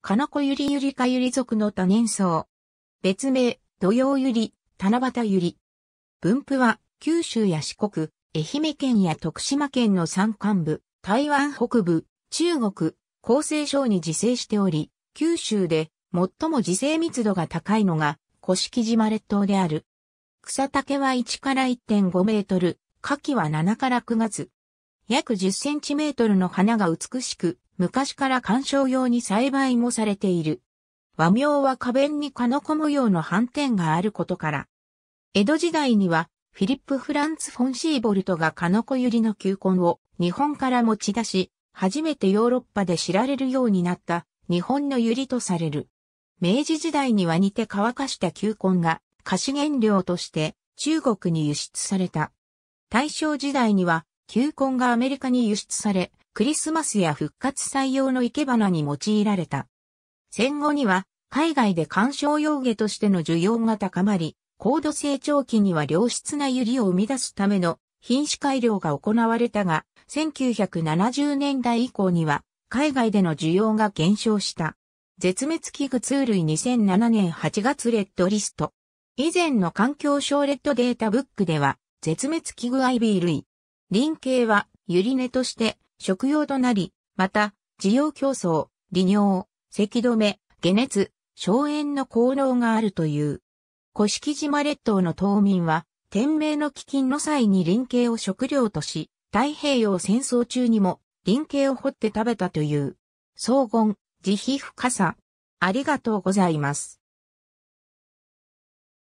カナコユリユリカユリ属の多年草。別名、土曜ユリ、七夕ユリ。分布は、九州や四国、愛媛県や徳島県の山間部、台湾北部、中国、厚生省に自生しており、九州で最も自生密度が高いのが、古式島列島である。草丈は1から1.5メートル、夏季は7から9月。約10センチメートルの花が美しく、昔から観賞用に栽培もされている。和名は花弁にカノコ模様の斑点があることから。江戸時代には、フィリップ・フランツ・フォンシーボルトがカノコユリの球根を日本から持ち出し、初めてヨーロッパで知られるようになった日本のユリとされる。明治時代には似て乾かした球根が菓子原料として中国に輸出された。大正時代には球根がアメリカに輸出され、クリスマスや復活祭用の生け花に用いられた。戦後には海外で観賞用花としての需要が高まり、高度成長期には良質なユリを生み出すための品種改良が行われたが、1970年代以降には海外での需要が減少した。絶滅危惧 II類2007年8月レッドリスト。以前の環境省レッドデータブックでは、絶滅危惧アイビー類。林系は、ユリ根として食用となり、また、需要競争、利尿、咳止め、解熱、消炎の効能があるという。古式島列島の島民は、天命の飢饉の際に林系を食料とし、太平洋戦争中にも林系を掘って食べたという。荘厳、慈悲深さ。ありがとうございます。